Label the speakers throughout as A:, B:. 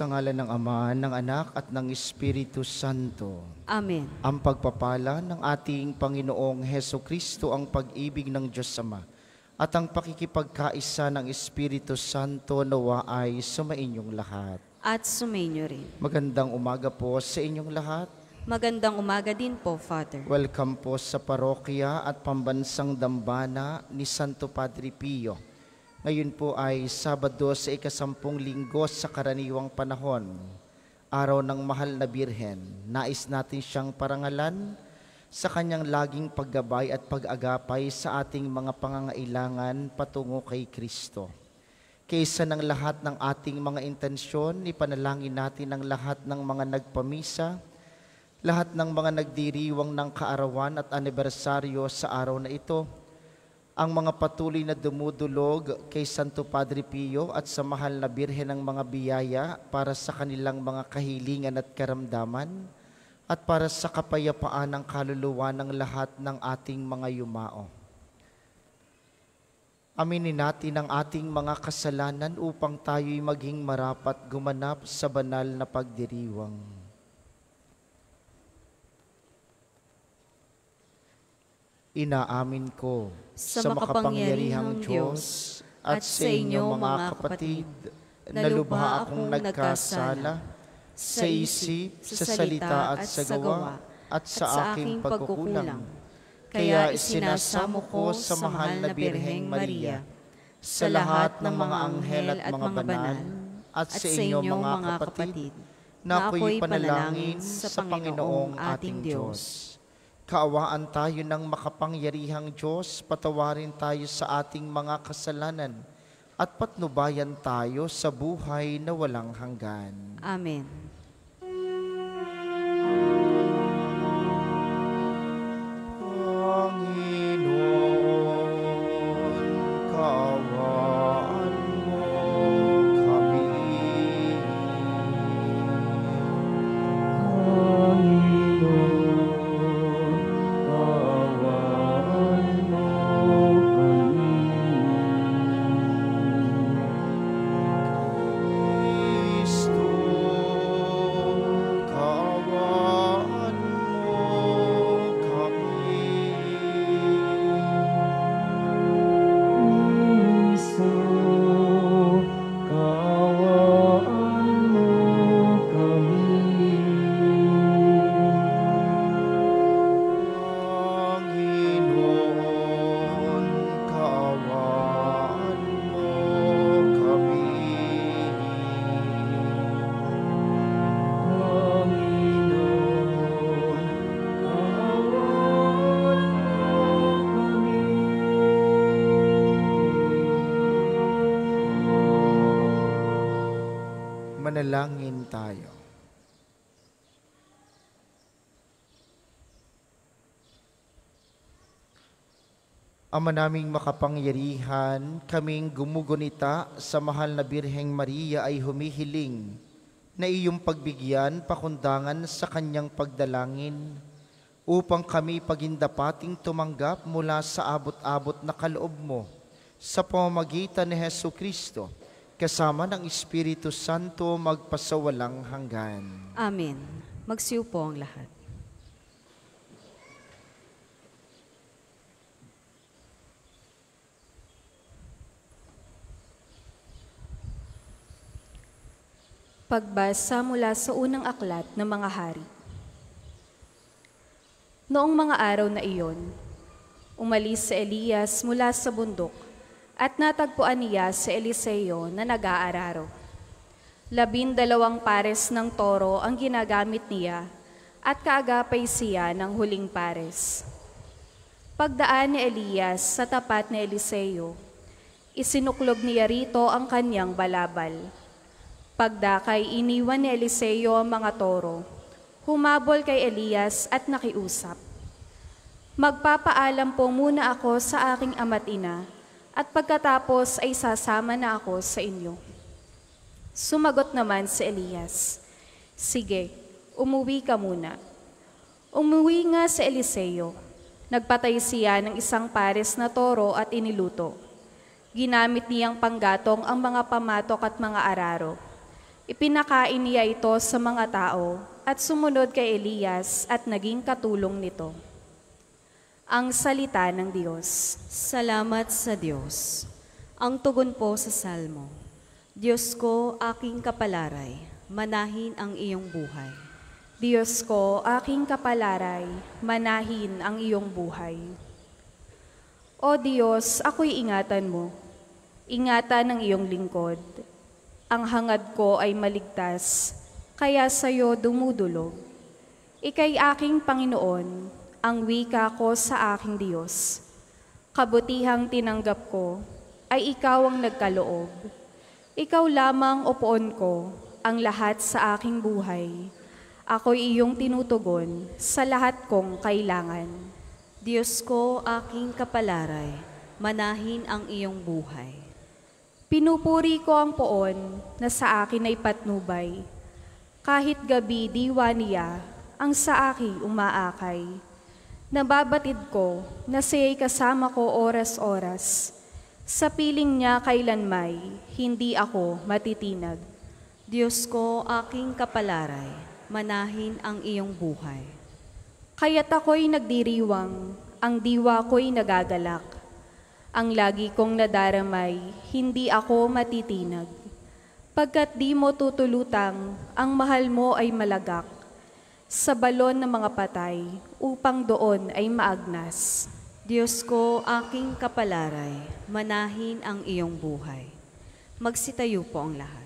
A: Sa
B: ngalan ng Ama, ng Anak at ng Espiritu Santo.
C: Amen.
B: Ang pagpapala ng ating Panginoong Heso Kristo ang pag-ibig ng Diyos Ama at ang pakikipagkaisa ng Espiritu Santo nawa ay sumainyong lahat.
C: At sumainyo rin.
B: Magandang umaga po sa inyong lahat.
C: Magandang umaga din po, Father.
B: Welcome po sa parokya at pambansang dambana ni Santo Padre Pio. Ngayon po ay Sabado sa ikasampung linggo sa karaniwang panahon. Araw ng mahal na Birhen. Nais natin siyang parangalan sa kanyang laging paggabay at pag-agapay sa ating mga pangangailangan patungo kay Kristo. Kaysa ng lahat ng ating mga intensyon, ipanalangin natin ang lahat ng mga nagpamisa, lahat ng mga nagdiriwang ng kaarawan at anibersaryo sa araw na ito, ang mga patuloy na dumudulog kay Santo Padre Pio at sa mahal na Birhen ng mga biyaya para sa kanilang mga kahilingan at karamdaman at para sa kapayapaan ng kaluluwa ng lahat ng ating mga yumao. Aminin natin ang ating mga kasalanan upang tayo'y maging marapat gumanap sa banal na pagdiriwang. Inaamin ko
C: Sa makapangyarihang Diyos
B: at sa inyo mga kapatid na lubha akong nagkasala sa isip, sa salita at sa gawa at sa aking pagkukulang. Kaya isinasamo ko sa mahal na Birheng Maria, sa lahat ng mga anghel at mga banal, at sa inyo mga kapatid, na ako'y panalangin sa Panginoong ating Diyos. Kaawaan tayo ng makapangyarihang Diyos, patawarin tayo sa ating mga kasalanan, at patnubayan tayo sa buhay na walang hanggan.
C: Amen.
B: Ama naming makapangyarihan, kaming gumugunita sa mahal na Birheng Maria ay humihiling na iyong pagbigyan pakundangan sa kanyang pagdalangin upang kami pagindapating tumanggap mula sa abot-abot na kaloob mo sa pamamagitan ni Heso Kristo kasama ng Espiritu Santo magpasawalang hanggan.
C: Amen. Magsiyo po ang lahat. Pagbasa mula sa unang aklat ng mga hari. Noong mga araw na iyon, umalis si Elias mula sa bundok at natagpuan niya si Eliseo na nag-aararo. Labindalawang pares ng toro ang ginagamit niya at kaagapay siya ng huling pares. Pagdaan ni Elias sa tapat ni Eliseo, isinuklog niya rito ang kanyang balabal. Pagdakay iniwan ni Eliseo ang mga toro, humabol kay Elias at nakiusap. Magpapaalam po muna ako sa aking ama't ina at pagkatapos ay sasama na ako sa inyo. Sumagot naman si Elias, Sige, umuwi ka muna. Umuwi nga si Eliseo. Nagpatay siya ng isang pares na toro at iniluto. Ginamit niyang panggatong ang mga pamatok at mga araro. Ipinakain niya ito sa mga tao at sumunod kay Elias at naging katulong nito. Ang salita ng Diyos.
D: Salamat sa Diyos. Ang tugon po sa salmo. Diyos ko, aking kapalaray, manahin ang iyong buhay.
C: Diyos ko, aking kapalaray, manahin ang iyong buhay. O Diyos, ako'y ingatan mo. Ingatan ng iyong lingkod. Ang hangad ko ay maligtas, kaya sa'yo dumudulog. Ika'y aking Panginoon, ang wika ko sa aking Diyos. Kabutihang tinanggap ko ay ikaw ang nagkaloob. Ikaw lamang o poon ko ang lahat sa aking buhay. Ako'y iyong tinutugon sa lahat kong kailangan.
D: Diyos ko, aking kapalaray, manahin ang iyong buhay.
C: Pinupuri ko ang poon na sa akin ay patnubay. Kahit gabi diwa niya ang sa akin umaakay. Nababatid ko na siya'y kasama ko oras-oras. Sa piling niya kailanmay, hindi ako matitinag.
D: Diyos ko, aking kapalaray, manahin ang iyong buhay.
C: Kaya't ako'y nagdiriwang, ang diwa ko'y nagagalak. Ang lagi kong nadaramay, hindi ako matitinag. Pagkat di mo tutulutang, ang mahal mo ay malagak. Sa balon ng mga patay, upang doon ay maagnas.
D: Diyos ko, aking kapalaray, manahin ang iyong buhay. Magsitayo po ang lahat.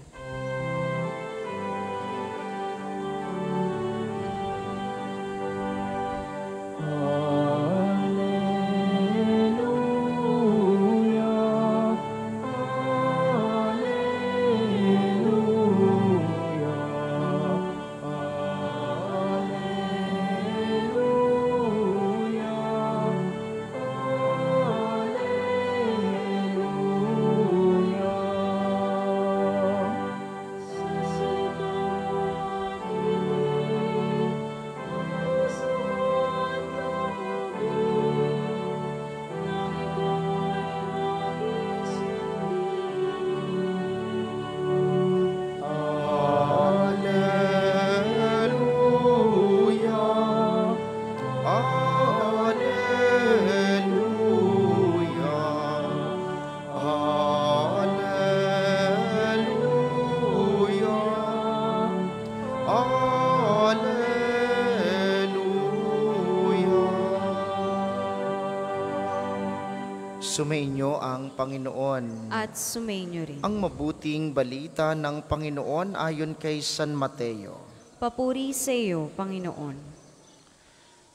B: Sumainyo ang Panginoon.
D: At sumainyo rin.
B: Ang mabuting balita ng Panginoon ayon kay San Mateo.
D: Papuri sa iyo, Panginoon.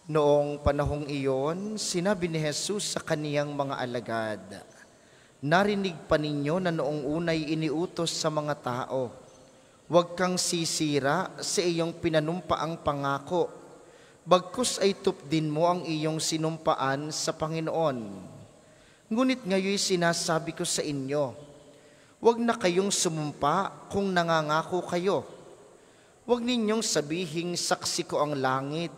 B: Noong panahong iyon, sinabi ni Jesus sa kaniyang mga alagad, Narinig pa ninyo na noong unay iniutos sa mga tao, Huwag kang sisira sa iyong pinanumpaang pangako, bagkus ay tupdin mo ang iyong sinumpaan sa Panginoon. Ngunit ngayon sinasabi ko sa inyo, huwag na kayong sumumpa kung nangangako kayo. Huwag ninyong sabihing saksi ko ang langit,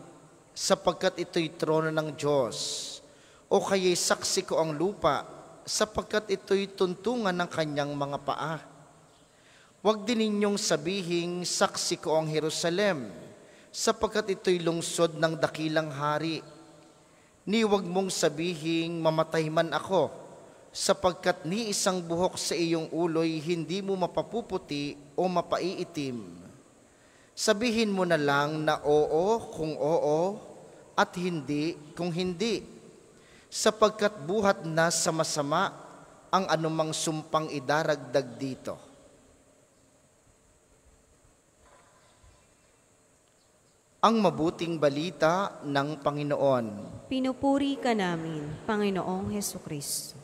B: sapagkat ito'y trono ng Diyos. O kaya'y saksi ko ang lupa, sapagkat ito'y tuntungan ng kanyang mga paa. Huwag din ninyong sabihing saksi ko ang Jerusalem, sapagkat ito'y lungsod ng dakilang hari. Ni huwag mong sabihing mamatay man ako, sapagkat ni isang buhok sa iyong ulo'y hindi mo mapapuputi o mapaiitim. Sabihin mo na lang na oo kung oo at hindi kung hindi, sapagkat buhat na sa masama ang anumang sumpang idaragdag dito. Ang mabuting balita ng Panginoon.
D: Pinupuri ka namin, Panginoong Heso Kristo.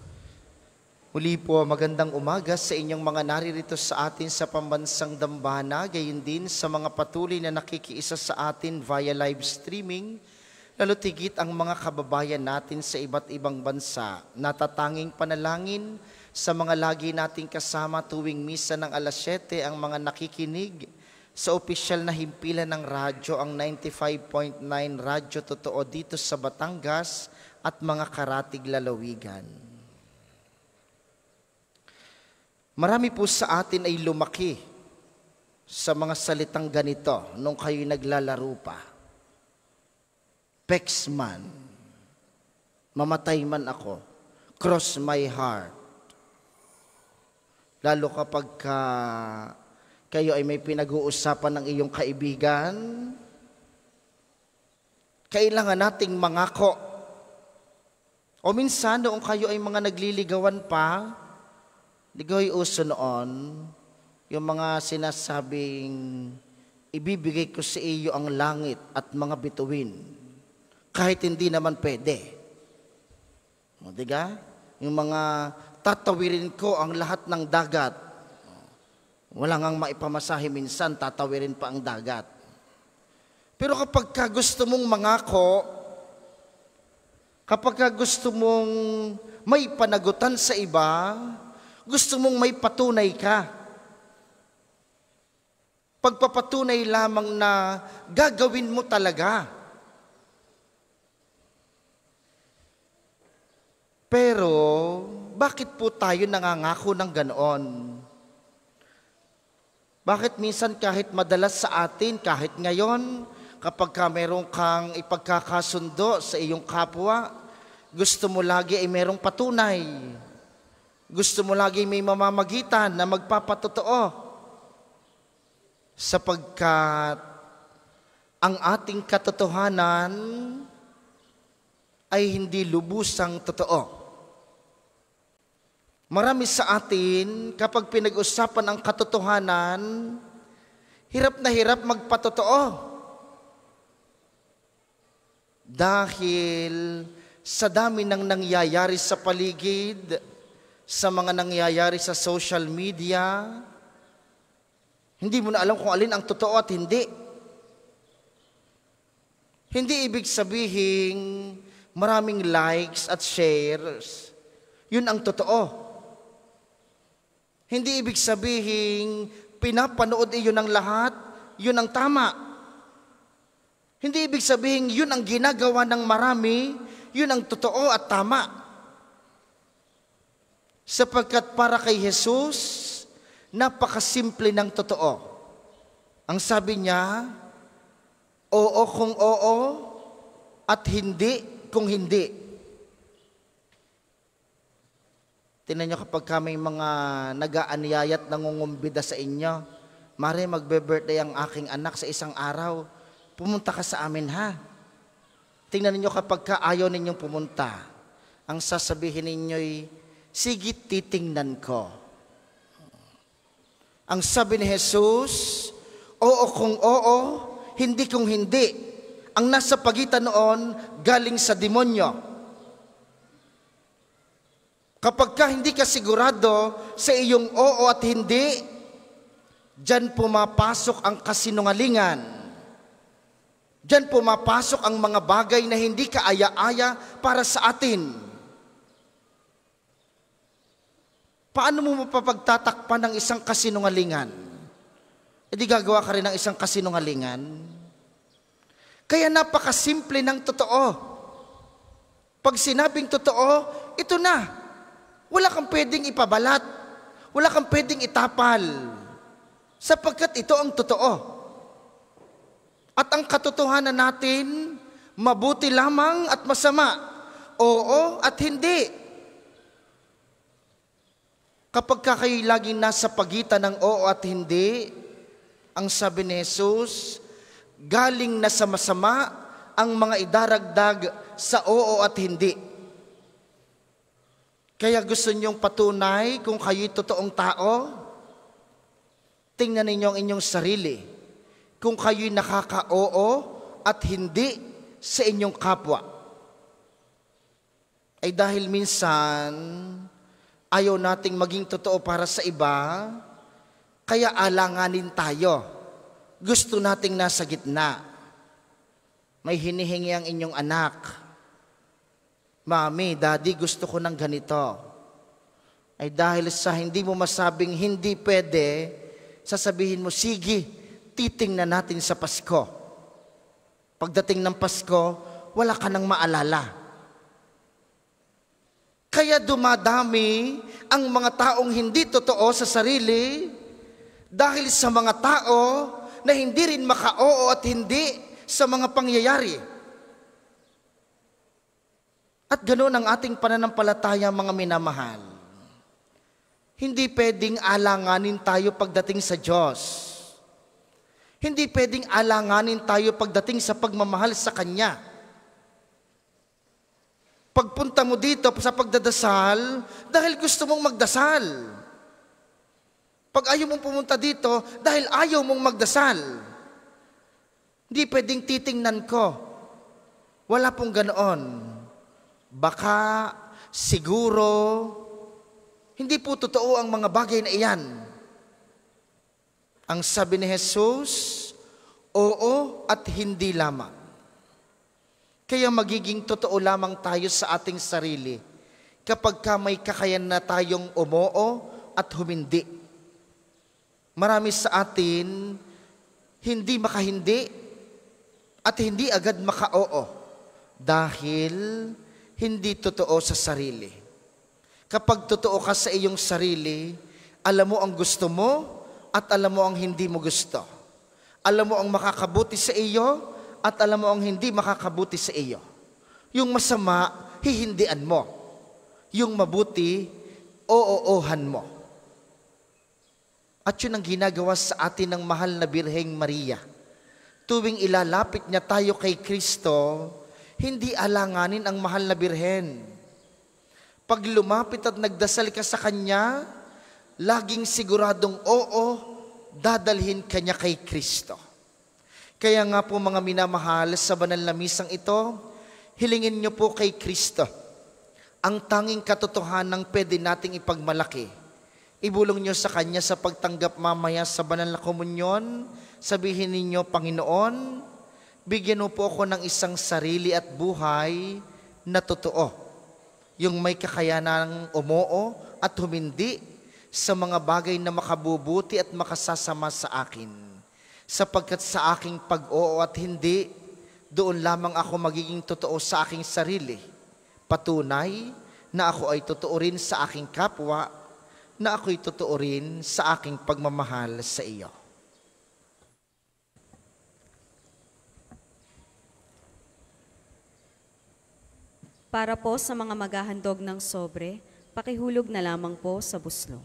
B: Muli po, magandang umaga sa inyong mga naririto sa atin sa pambansang Dambana, gayon din sa mga patuloy na nakikiisa sa atin via live streaming, lalo tigit ang mga kababayan natin sa iba't ibang bansa. Natatanging panalangin sa mga lagi nating kasama tuwing misa ng alas 7, ang mga nakikinig sa opisyal na himpilan ng radyo, ang 95.9 Radyo Totoo dito sa Batangas at mga karatig lalawigan. Marami po sa atin ay lumaki sa mga salitang ganito nung kayo'y naglalaro pa. Pex man, mamatay man ako, cross my heart. Lalo kapag ka kayo ay may pinag-uusapan ng iyong kaibigan, kailangan nating mangako. O minsan, noong kayo ay mga nagliligawan pa, ligaw uso noon, yung mga sinasabing, ibibigay ko sa iyo ang langit at mga bituin, kahit hindi naman pwede. O, diga? Yung mga tatawirin ko ang lahat ng dagat. Wala ngang maipamasahe minsan, tatawirin pa ang dagat. Pero kapag ka gusto mong mangako, kapag ka gusto mong may panagutan sa iba, gusto mong may patunay ka. Pagpapatunay lamang na gagawin mo talaga. Pero, bakit po tayo nangangako ng ganoon? Bakit minsan kahit madalas sa atin, kahit ngayon, kapag ka meron kang ipagkakasundo sa iyong kapwa, gusto mo lagi ay merong patunay. Gusto mo lagi may mamamagitan na magpapatotoo. Sapagkat ang ating katotohanan ay hindi lubusang totoo. Marami sa atin, kapag pinag-usapan ang katotohanan, hirap na hirap magpatotoo. Dahil sa dami ng nangyayari sa paligid, sa mga nangyayari sa social media, hindi mo na alam kung alin ang totoo at hindi. Hindi ibig sabihin maraming likes at shares. Yun ang totoo. Hindi ibig sabihin pinapanood iyon ng lahat, yun ang tama. Hindi ibig sabihin yun ang ginagawa ng marami, yun ang totoo at tama. Sapagkat para kay Jesus, napakasimple ng totoo. Ang sabi niya, oo kung oo at hindi kung hindi. Tingnan nyo kapag kami mga nag-aanyayat nangungumbida sa inyo, Mare, magbe-birthday ang aking anak sa isang araw. Pumunta ka sa amin ha. Tingnan ninyo kapag ka ayaw ninyong pumunta, ang sasabihin ninyo'y, sige titingnan ko. Ang sabi ni Jesus, oo kung oo, hindi kung hindi. Ang nasa pagitan noon, galing sa demonyo. Kapag ka hindi ka sigurado sa iyong oo at hindi, dyan pumapasok ang kasinungalingan. Dyan pumapasok ang mga bagay na hindi kaaya-aya para sa atin. Paano mo mapapagtatakpan ng isang kasinungalingan? E di gagawa ka rin ng isang kasinungalingan? Kaya napakasimple ng totoo. Pag sinabing totoo, ito na. Wala kang pwedeng ipabalat. Wala kang pwedeng itapal. Sapagkat ito ang totoo. At ang katotohanan natin, mabuti lamang at masama. Oo at hindi. Kapag ka kayo laging nasa pagitan ng oo at hindi, ang sabi ni Jesus, galing na sa masama ang mga idaragdag sa oo at hindi. Kaya gusto niyong patunay kung kayo'y totoong tao? Tingnan ninyo ang inyong sarili. Kung kayo'y nakaka-oo at hindi sa inyong kapwa. Ay dahil minsan, ayaw nating maging totoo para sa iba, kaya alanganin tayo. Gusto nating nasa gitna. May hinihingi ang inyong anak Mami, Daddy, gusto ko ng ganito. ay dahil sa hindi mo masabing hindi pwede, sasabihin mo, sige, titingnan natin sa Pasko. Pagdating ng Pasko, wala ka nang maalala. Kaya dumadami ang mga taong hindi totoo sa sarili dahil sa mga tao na hindi rin maka-oo at hindi sa mga pangyayari. At ganoon ang ating pananampalataya mga minamahal. Hindi pwedeng alanganin tayo pagdating sa Diyos. Hindi pwedeng alanganin tayo pagdating sa pagmamahal sa Kanya. Pagpunta mo dito sa pagdadasal, dahil gusto mong magdasal. Pag ayaw mong pumunta dito, dahil ayaw mong magdasal. Hindi pwedeng titingnan ko. Wala pong ganoon. Baka, siguro, hindi po totoo ang mga bagay na iyan. Ang sabi ni Jesus, oo at hindi lamang. Kaya magiging totoo lamang tayo sa ating sarili kapag ka may kakayan na tayong umoo at humindi. Marami sa atin hindi makahindi at hindi agad makaoo dahil hindi totoo sa sarili. Kapag totoo ka sa iyong sarili, alam mo ang gusto mo at alam mo ang hindi mo gusto. Alam mo ang makakabuti sa iyo at alam mo ang hindi makakabuti sa iyo. Yung masama, hihindian mo. Yung mabuti, oo-ohan mo. At yun ang ginagawa sa atin ng mahal na Birheng Maria. Tuwing ilalapit niya tayo kay Kristo, hindi alanganin ang mahal na Birhen. Pag lumapit at nagdasal ka sa Kanya, laging siguradong oo, dadalhin kanya kay Kristo. Kaya nga po mga minamahal sa banal na misang ito, hilingin niyo po kay Kristo ang tanging katotohanan pwede nating ipagmalaki. Ibulong niyo sa Kanya sa pagtanggap mamaya sa banal na komunyon. Sabihin ninyo, Panginoon, bigyan mo po ako ng isang sarili at buhay na totoo. Yung may kakayanang umoo at humindi sa mga bagay na makabubuti at makasasama sa akin. Sapagkat sa aking pag-oo at hindi, doon lamang ako magiging totoo sa aking sarili. Patunay na ako ay totoo rin sa aking kapwa, na ako'y totoo rin sa aking pagmamahal sa iyo.
D: Para po sa mga maghahandog ng sobre, pakihulog na lamang po sa buslo.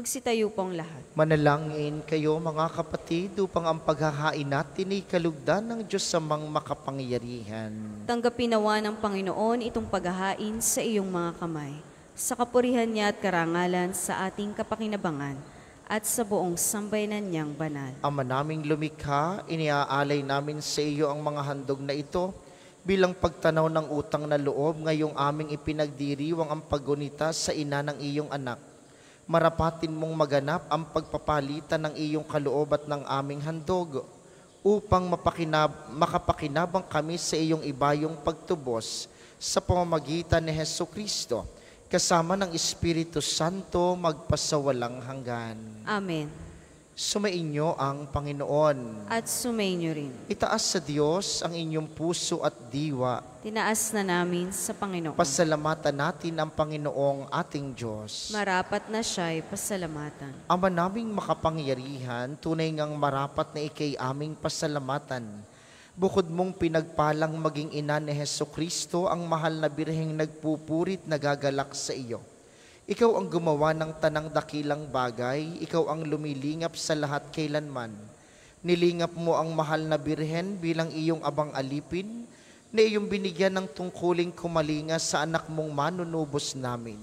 D: Magsitayo pong lahat.
B: Manalangin kayo mga kapatid upang ang paghahain natin ay kalugdan ng Diyos sa mga makapangyarihan.
D: Tanggapin nawa ng Panginoon itong paghahain sa iyong mga kamay, sa kapurihan niya at karangalan sa ating kapakinabangan at sa buong sambayanan niyang banal.
B: Ama naming lumikha, iniaalay namin sa iyo ang mga handog na ito bilang pagtanaw ng utang na loob ngayong aming ipinagdiriwang ang paggunita sa ina ng iyong anak. Marapatin mong maganap ang pagpapalitan ng iyong kaloob at ng aming handog upang mapakinab, makapakinabang kami sa iyong ibayong pagtubos sa pamamagitan ni Heso Kristo kasama ng Espiritu Santo magpasawalang hanggan.
D: Amen.
B: Sumainyo ang Panginoon.
D: At sumainyo rin.
B: Itaas sa Diyos ang inyong puso at diwa.
D: Tinaas na namin sa Panginoon.
B: Pasalamatan natin ang Panginoong ating Diyos.
D: Marapat na siya'y pasalamatan.
B: Ama naming makapangyarihan, tunay ngang marapat na ikay aming pasalamatan. Bukod mong pinagpalang maging ina ni Heso Kristo, ang mahal na birheng nagpupurit nagagalak sa iyo. Ikaw ang gumawa ng tanang dakilang bagay, ikaw ang lumilingap sa lahat kailanman. Nilingap mo ang mahal na birhen bilang iyong abang alipin, na iyong binigyan ng tungkuling kumalinga sa anak mong manunubos namin.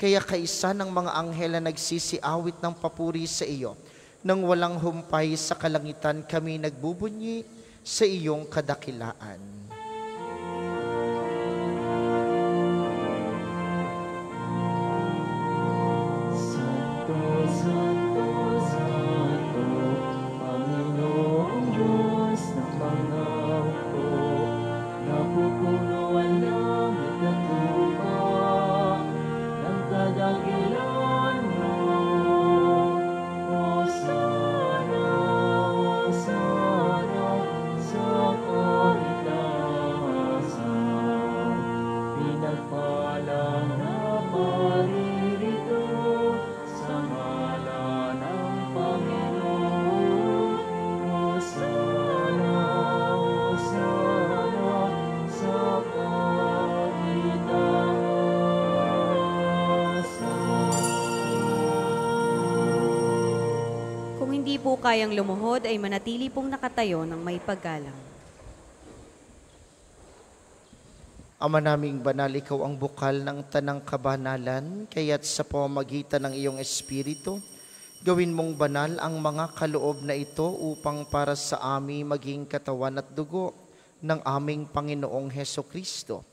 B: Kaya kaisa ng mga anghel na nagsisiawit ng papuri sa iyo, nang walang humpay sa kalangitan kami nagbubunyi sa iyong kadakilaan.
D: Kayang lumuhod, ay manatili pong nakatayo ng may paggalang.
B: Ama naming banal, ikaw ang bukal ng tanang kabanalan, kaya't sa pamamagitan ng iyong Espiritu, gawin mong banal ang mga kaloob na ito upang para sa amin maging katawan at dugo ng aming Panginoong Heso Kristo.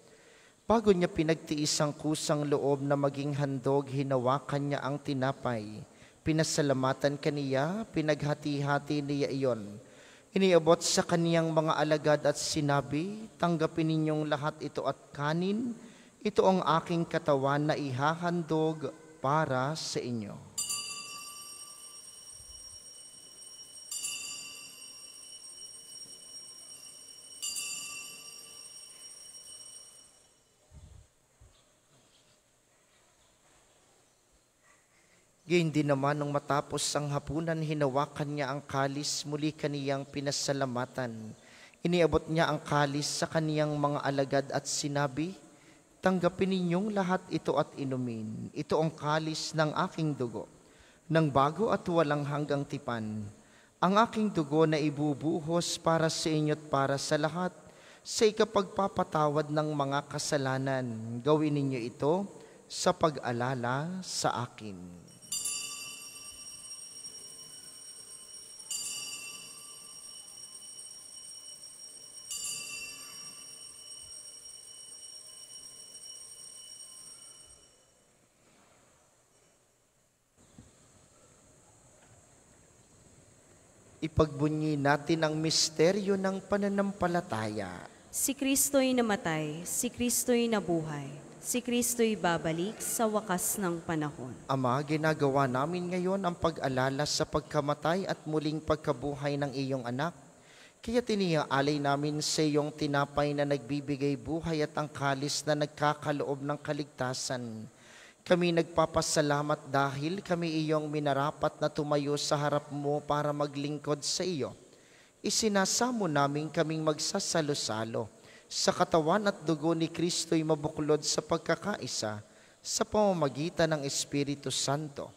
B: Bago niya pinagtiis ang kusang loob na maging handog, hinawakan niya ang tinapay. Pinasalamatan kaniya, pinaghati-hati niya iyon. Iniabot sa kaniyang mga alagad at sinabi, Tanggapin ninyong lahat ito at kanin, ito ang aking katawan na ihahandog para sa inyo. Gayun din naman nung matapos ang hapunan, hinawakan niya ang kalis, muli kaniyang pinasalamatan. Iniabot niya ang kalis sa kaniyang mga alagad at sinabi, Tanggapin ninyong lahat ito at inumin. Ito ang kalis ng aking dugo, ng bago at walang hanggang tipan. Ang aking dugo na ibubuhos para sa inyo at para sa lahat, sa ikapagpapatawad ng mga kasalanan. Gawin ninyo ito sa pag-alala sa akin. Ipagbunyi natin ang misteryo ng pananampalataya.
D: Si Kristo'y namatay, si Kristo'y nabuhay, si Kristo'y babalik sa wakas ng panahon.
B: Ama, ginagawa namin ngayon ang pag-alala sa pagkamatay at muling pagkabuhay ng iyong anak. Kaya tiniaalay namin sa iyong tinapay na nagbibigay buhay at ang kalis na nagkakaloob ng kaligtasan. Kami nagpapasalamat dahil kami iyong minarapat na tumayo sa harap mo para maglingkod sa iyo. Isinasamo namin kaming magsasalo-salo sa katawan at dugo ni Kristo'y mabuklod sa pagkakaisa sa pamamagitan ng Espiritu Santo.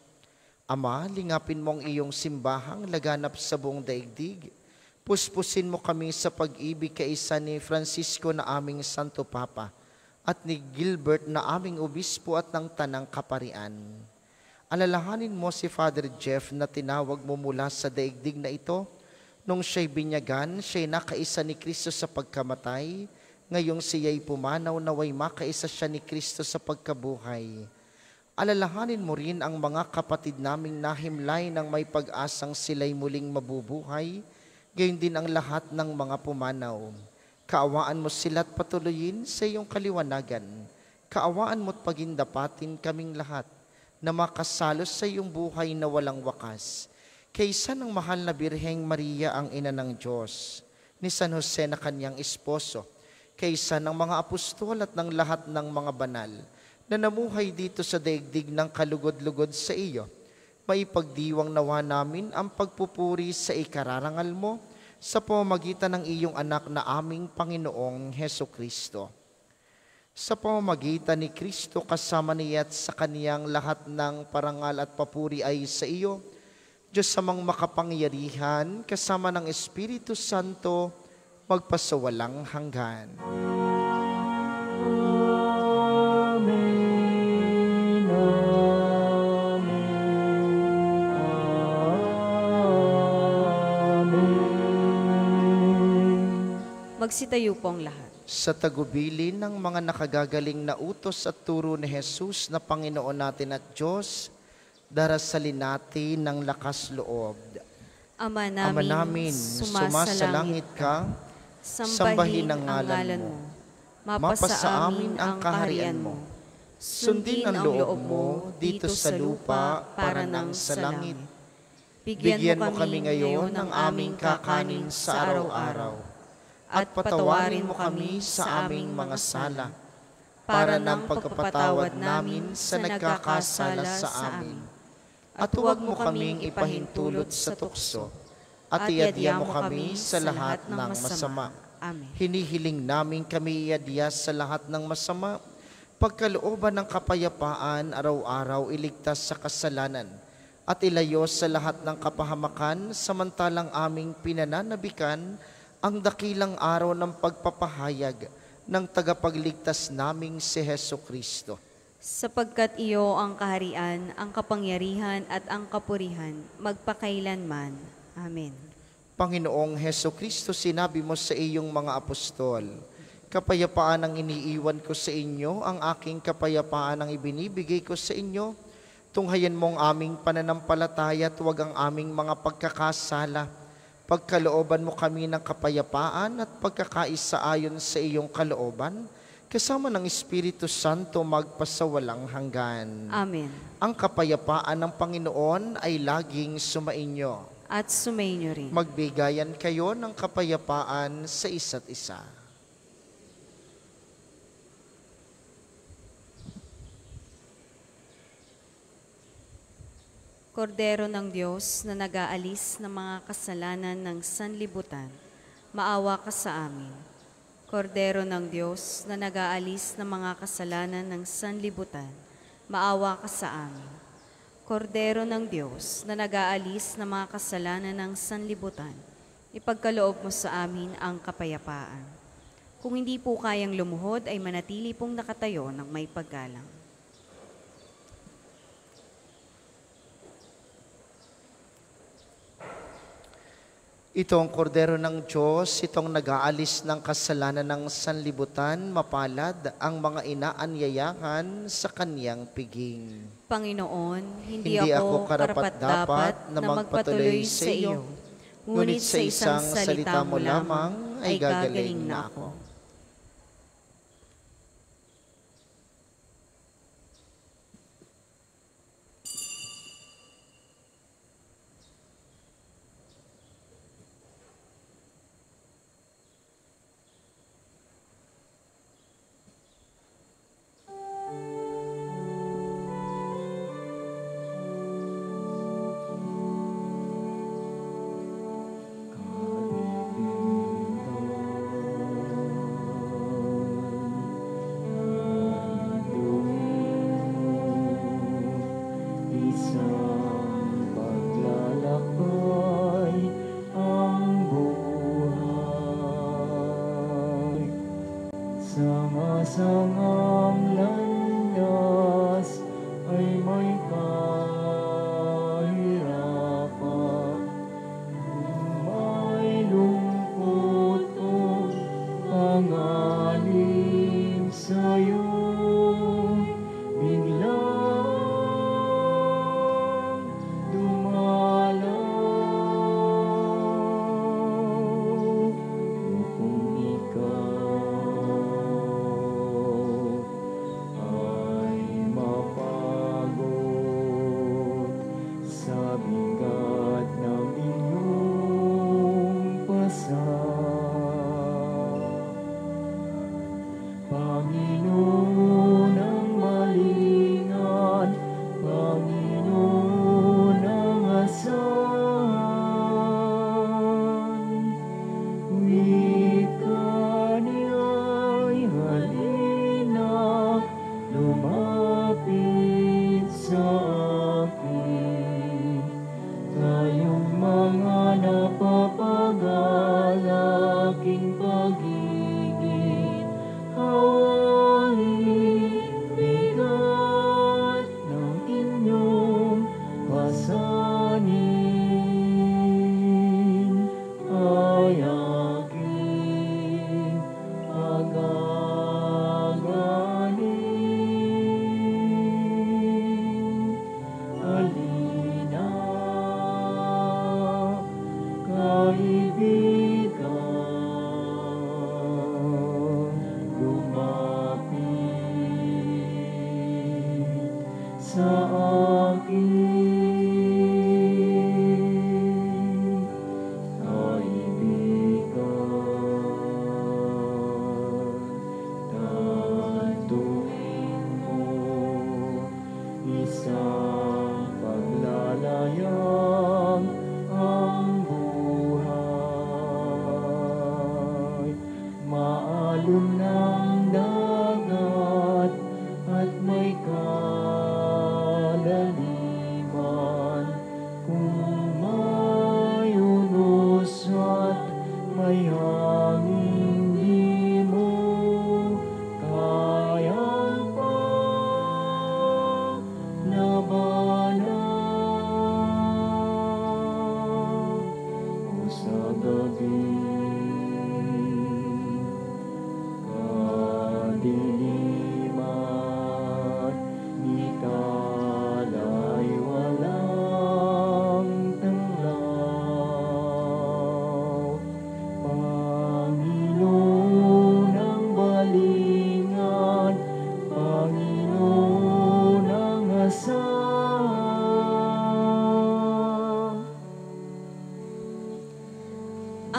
B: Ama, lingapin mo ang iyong simbahang laganap sa buong daigdig. Puspusin mo kami sa pag-ibig kaisa ni Francisco na aming Santo Papa at ni Gilbert na aming obispo at ng Tanang Kaparian. Alalahanin mo si Father Jeff na tinawag mo mula sa daigdig na ito nung siya'y binyagan, siya'y nakaisa ni Kristo sa pagkamatay, ngayong siya'y pumanaw naway makaisa siya ni Kristo sa pagkabuhay. Alalahanin mo rin ang mga kapatid naming nahimlay ng may pag-asang sila'y muling mabubuhay, gayon din ang lahat ng mga pumanaw. Kaawaan mo sila't patuloyin sa iyong kaliwanagan. Kaawaan mo't pagindapatin kaming lahat na makasalos sa iyong buhay na walang wakas. Kaysa ng mahal na Birheng Maria ang ina ng Diyos, ni San Jose na kanyang esposo, kaysa ng mga apostol at ng lahat ng mga banal na namuhay dito sa daigdig ng kalugod-lugod sa iyo, maipagdiwang nawa namin ang pagpupuri sa ikararangal mo sa pamamagitan ng iyong anak na aming Panginoong Heso Kristo. Sa pamamagitan ni Kristo kasama niya at sa kaniyang lahat ng parangal at papuri ay sa iyo, Diyos samang makapangyarihan, kasama ng Espiritu Santo, magpasawalang hanggan.
A: Amen.
D: Magsitayo po ang lahat.
B: Sa tagubilin ng mga nakagagaling na utos at turo ni Jesus na Panginoon natin at Diyos, darasalin natin ng lakas loob.
D: Ama namin,
B: Ama namin, sumasalangit ka,
D: sambahin ang ngalan mo. Mapasa amin ang kaharian mo.
B: Sundin ang loob mo dito sa lupa para nang sa langit.
D: Bigyan mo kami ngayon ng aming kakanin sa araw-araw.
B: At patawarin mo kami sa aming mga sala para ng pagpapatawad namin sa nagkakasala sa amin. At huwag mo kaming ipahintulot sa tukso at iadya mo kami sa lahat ng masama.
D: Amen.
B: Hinihiling namin kami iadya sa lahat ng masama, pagkalooban ng kapayapaan araw-araw iligtas sa kasalanan, at ilayo sa lahat ng kapahamakan samantalang aming pinananabikan ang dakilang araw ng pagpapahayag ng tagapagligtas naming si Heso Kristo.
D: Sapagkat iyo ang kaharian, ang kapangyarihan at ang kapurihan, magpakailanman. Amen.
B: Panginoong Heso Kristo, sinabi mo sa iyong mga apostol, Kapayapaan ang iniiwan ko sa inyo, ang aking kapayapaan ang ibinibigay ko sa inyo. Tunghayan mong aming pananampalataya at huwag ang aming mga pagkakasala. Pagkalooban mo kami ng kapayapaan at pagkakaisa ayon sa iyong kalooban, kasama ng Espiritu Santo magpasawalang hanggan.
D: Amen.
B: Ang kapayapaan ng Panginoon ay laging sumainyo.
D: At sumainyo rin.
B: Magbigayan kayo ng kapayapaan sa isa't isa.
D: Kordero ng Diyos na nag-aalis ng mga kasalanan ng sanlibutan, maawa ka sa amin. Kordero ng Diyos na nag-aalis ng mga kasalanan ng sanlibutan, maawa ka sa amin. Kordero ng Diyos na nag-aalis ng mga kasalanan ng sanlibutan, ipagkaloob mo sa amin ang kapayapaan. Kung hindi po kayang lumuhod, ay manatili pong nakatayo ng may paggalang.
B: Ito ang kordero ng Diyos, itong nag-aalis ng kasalanan ng sanlibutan, mapalad ang mga inaanyayahan sa kaniyang piging.
D: Panginoon, hindi,
B: Hindi ako
D: ako
B: karapat-dapat na magpatuloy sa iyo,
D: ngunit sa isang salita mo lamang ay gagaling na ako.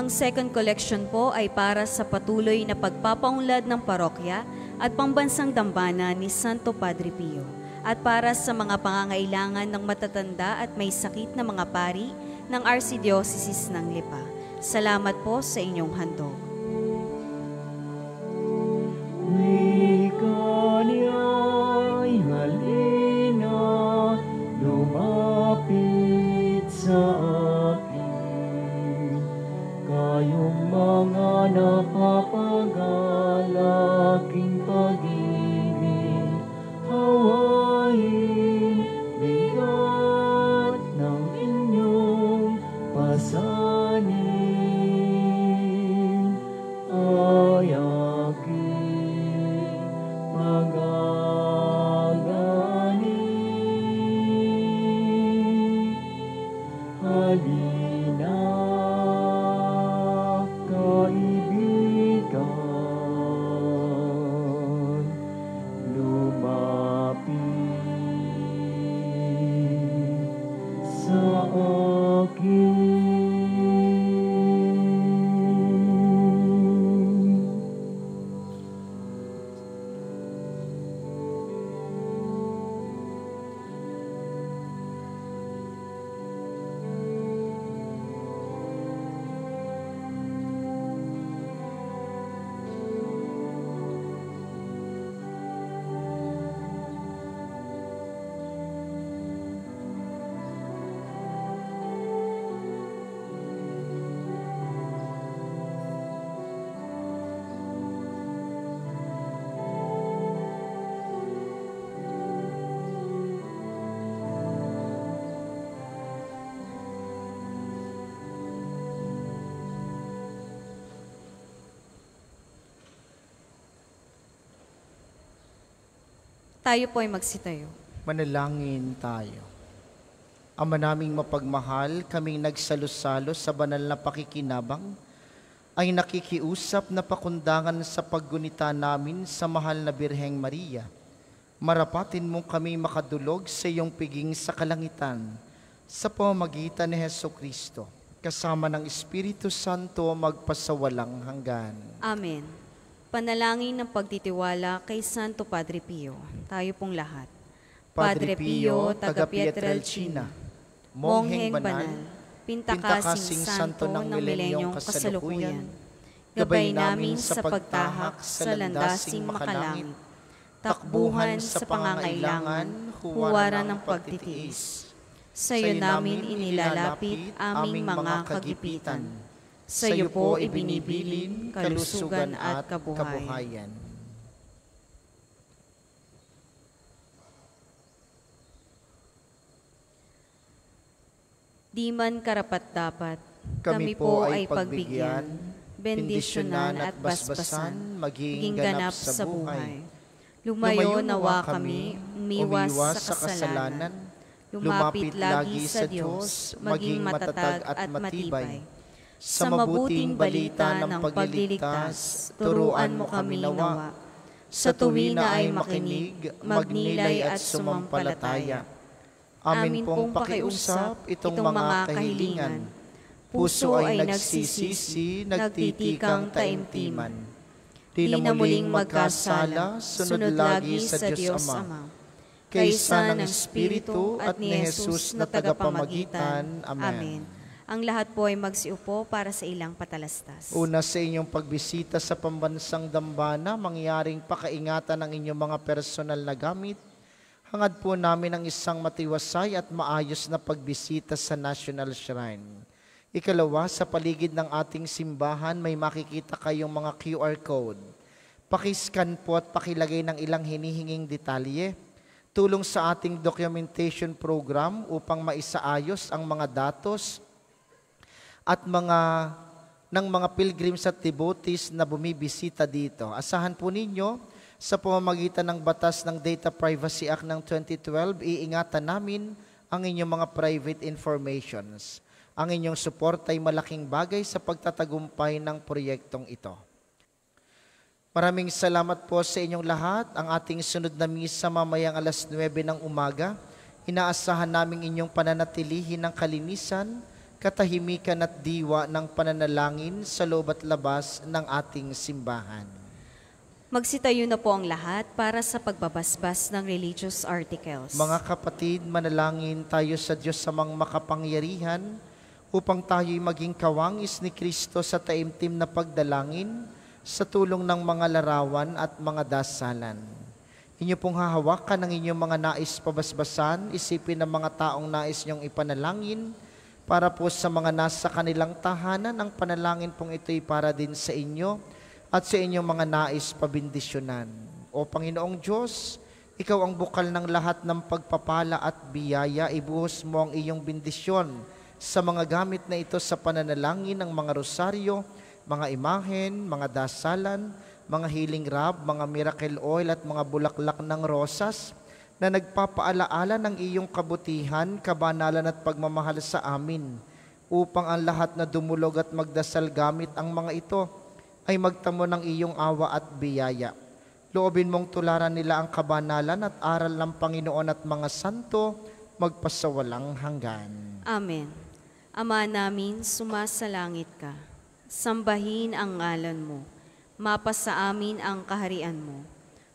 A: Ang
D: second collection po ay para sa patuloy na pagpapaunlad ng parokya at pambansang dambana ni Santo Padre Pio at para sa mga pangangailangan ng matatanda at may sakit na mga pari ng Archdiocese ng Lipa. Salamat po sa inyong handog. Tayo po ay magsitayo.
B: Manalangin tayo. Ama naming mapagmahal, kaming nagsalos-salos sa banal na pakikinabang, ay nakikiusap na pakundangan sa paggunita namin sa mahal na Birheng Maria. Marapatin mo kami makadulog sa iyong piging sa kalangitan, sa pamamagitan ni Heso Kristo, kasama ng Espiritu Santo magpasawalang hanggan.
D: Amen. Panalangin ng pagtitiwala kay Santo Padre Pio. Tayo pong lahat.
B: Padre Pio, taga Pietrelcina, mongheng banal,
D: pintakasing santo ng milenyong kasalukuyan, gabay namin sa pagtahak sa landasing makalangit, takbuhan sa pangangailangan, huwaran ng pagtitiis. Sa iyo namin inilalapit aming mga kagipitan. Sa iyo po ibinibilin kalusugan at kabuhayan. Di man karapat-dapat,
B: Kami po ay pagbigyan,
D: bendisyonan at basbasan, maging ganap sa buhay. Lumayo nawa kami, umiwas sa kasalanan, lumapit lagi sa Diyos, maging matatag at matibay. Sa mabuting balita ng pagliligtas, turuan mo kami nawa. Sa tuwina ay makinig, magnilay at sumampalataya.
B: Amin pong pakiusap itong mga kahilingan. Puso ay nagsisisi, nagtitikang taimtiman. Di na muling magkasala, sunod lagi sa Diyos Ama. Kaysa ng Espiritu at ni Jesus na tagapamagitan. Amen.
D: Ang lahat po ay magsiupo para sa ilang patalastas.
B: Una sa inyong pagbisita sa pambansang dambana, mangyaring pakaingatan ng inyong mga personal na gamit. Hangad po namin ang isang matiwasay at maayos na pagbisita sa National Shrine. Ikalawa, sa paligid ng ating simbahan, may makikita kayong mga QR code. Pakiscan po at pakilagay ng ilang hinihinging detalye. Tulong sa ating documentation program upang maisaayos ang mga datos at mga ng mga pilgrims at devotees na bumibisita dito. Asahan po ninyo sa pamamagitan ng batas ng Data Privacy Act ng 2012, iingatan namin ang inyong mga private informations. Ang inyong support ay malaking bagay sa pagtatagumpay ng proyektong ito. Maraming salamat po sa inyong lahat. Ang ating sunod na misa mamayang alas 9 ng umaga. Inaasahan namin inyong pananatilihin ng kalinisan, katahimikan at diwa ng pananalangin sa loob at labas ng ating simbahan.
D: Magsitayo na po ang lahat para sa pagbabasbas ng religious articles.
B: Mga kapatid, manalangin tayo sa Diyos sa mga makapangyarihan upang tayo'y maging kawangis ni Kristo sa taimtim na pagdalangin sa tulong ng mga larawan at mga dasalan. Inyo pong hahawakan ng inyong mga nais pabasbasan, isipin ng mga taong nais niyong ipanalangin, para po sa mga nasa kanilang tahanan, ang panalangin pong ito'y para din sa inyo at sa inyong mga nais pabindisyonan. O Panginoong Diyos, ikaw ang bukal ng lahat ng pagpapala at biyaya, ibuhos mo ang iyong bindisyon sa mga gamit na ito sa pananalangin ng mga rosaryo, mga imahen, mga dasalan, mga healing rab, mga miracle oil at mga bulaklak ng rosas na nagpapaalaala ng iyong kabutihan, kabanalan at pagmamahal sa amin upang ang lahat na dumulog at magdasal gamit ang mga ito ay magtamo ng iyong awa at biyaya. Loobin mong tularan nila ang kabanalan at aral ng Panginoon at mga santo magpasawalang hanggan.
D: Amen. Ama namin, sumasalangit ka. Sambahin ang ngalan mo. Mapasa amin ang kaharian mo.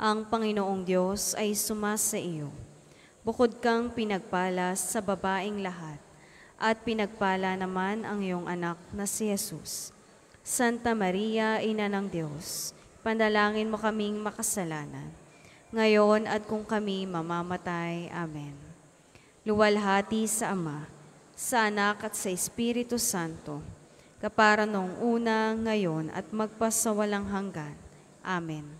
D: Ang Panginoong Diyos ay sumasa iyo. Bukod kang pinagpala sa babaeng lahat, at pinagpala naman ang iyong anak na si Jesus. Santa Maria, Ina ng Diyos, panalangin mo kaming makasalanan, ngayon at kung kami mamamatay. Amen. Luwalhati sa Ama, sa Anak at sa Espiritu Santo, kapara noong una, ngayon at magpasawalang hanggan. Amen.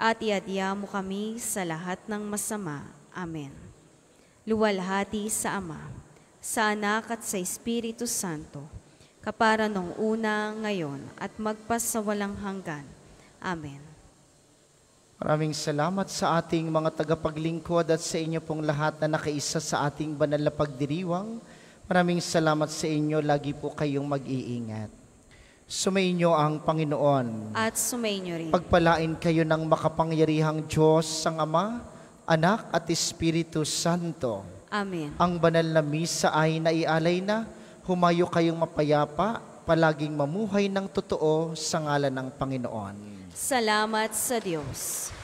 D: At iadya mo kami sa lahat ng masama. Amen. Luwalhati sa Ama, sa Anak at sa Espiritu Santo, kapara nung una, ngayon, at magpasawalang hanggan. Amen.
B: Maraming salamat sa ating mga tagapaglingkod at sa inyo pong lahat na nakaisa sa ating banal na pagdiriwang. Maraming salamat sa inyo. Lagi po kayong mag-iingat. Sumainyo ang Panginoon.
D: At sumainyo rin.
B: Pagpalain kayo ng makapangyarihang Diyos, ang Ama, Anak at Espiritu Santo.
D: Amen.
B: Ang banal na misa ay naialay na, humayo kayong mapayapa, palaging mamuhay ng totoo sa ngalan ng Panginoon.
D: Salamat sa Diyos.